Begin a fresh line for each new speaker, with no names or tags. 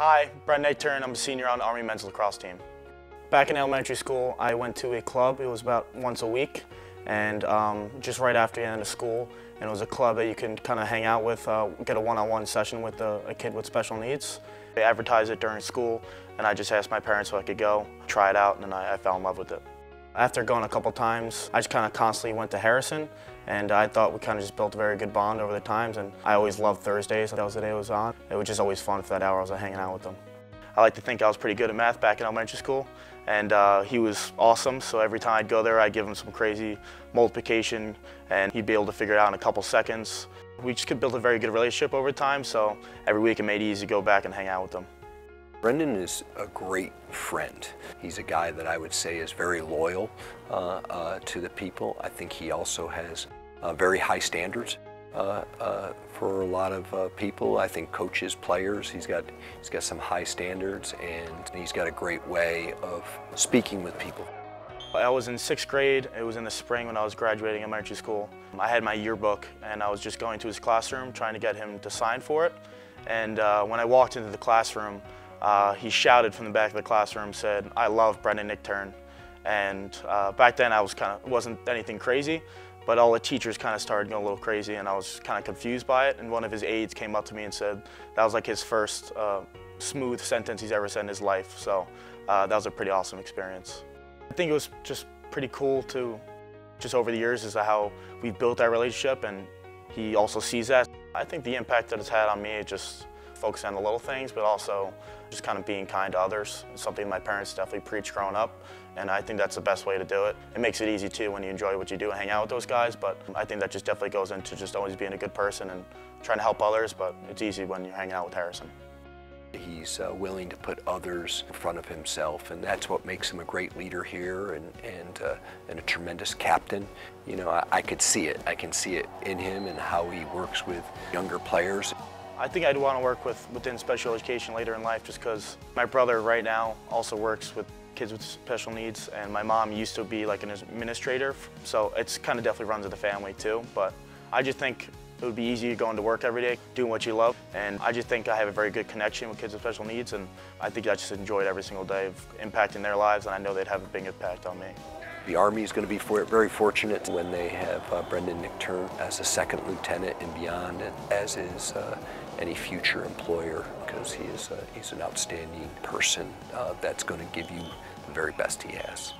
Hi, Brent Nichtern. I'm a senior on the Army men's lacrosse team. Back in elementary school, I went to a club. It was about once a week, and um, just right after the end of school, and it was a club that you can kind of hang out with, uh, get a one-on-one -on -one session with a, a, kid with special needs. They advertised it during school, and I just asked my parents if I could go, try it out, and I, I fell in love with it. After going a couple times, I just kind of constantly went to Harrison, and I thought we kind of just built a very good bond over the times, and I always loved Thursdays. That was the day it was on. It was just always fun for that hour I was hanging out with them. I like to think I was pretty good at math back in elementary school, and uh, he was awesome, so every time I'd go there, I'd give him some crazy multiplication, and he'd be able to figure it out in a couple seconds. We just could build a very good relationship over time, so every week it made it easy to go back and hang out with them.
Brendan is a great friend. He's a guy that I would say is very loyal uh, uh, to the people. I think he also has uh, very high standards uh, uh, for a lot of uh, people. I think coaches, players, he's got, he's got some high standards and he's got a great way of speaking with people.
I was in sixth grade. It was in the spring when I was graduating elementary school. I had my yearbook and I was just going to his classroom trying to get him to sign for it. And when I walked into the classroom, uh, he shouted from the back of the classroom, said, I love Brendan Nichtern. And uh, back then I was kind of, wasn't anything crazy, but all the teachers kind of started going a little crazy and I was kind of confused by it. And one of his aides came up to me and said that was like his first uh, smooth sentence he's ever said in his life. So uh, that was a pretty awesome experience. I think it was just pretty cool to, just over the years, is how we've built that relationship and he also sees that. I think the impact that it's had on me is just focusing on the little things, but also just kind of being kind to others. It's something my parents definitely preached growing up, and I think that's the best way to do it. It makes it easy too when you enjoy what you do and hang out with those guys, but I think that just definitely goes into just always being a good person and trying to help others, but it's easy when you're hanging out with Harrison.
He's uh, willing to put others in front of himself, and that's what makes him a great leader here and, and, uh, and a tremendous captain. You know, I, I could see it. I can see it in him and how he works with younger players.
I think I'd want to work with within special education later in life just because my brother right now also works with kids with special needs and my mom used to be like an administrator so it's kind of definitely runs in the family too but I just think it would be easy going to work every day, doing what you love, and I just think I have a very good connection with kids with special needs, and I think I just enjoy every single day of impacting their lives, and I know they'd have a big impact on me.
The Army is going to be for, very fortunate when they have uh, Brendan Nichtern as a second lieutenant and beyond, and as is uh, any future employer, because he is a, he's an outstanding person uh, that's going to give you the very best he has.